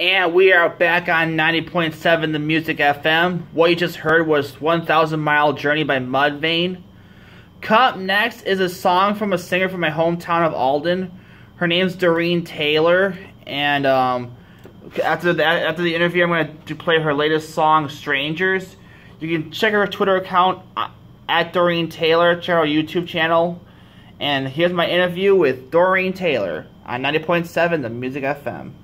And we are back on 90.7 The Music FM. What you just heard was 1000 Mile Journey by Mudvayne. Cup next is a song from a singer from my hometown of Alden. Her name's Doreen Taylor. And um, after, the, after the interview, I'm going to play her latest song, Strangers. You can check her Twitter account uh, at Doreen Taylor. Check her YouTube channel. And here's my interview with Doreen Taylor on 90.7 The Music FM.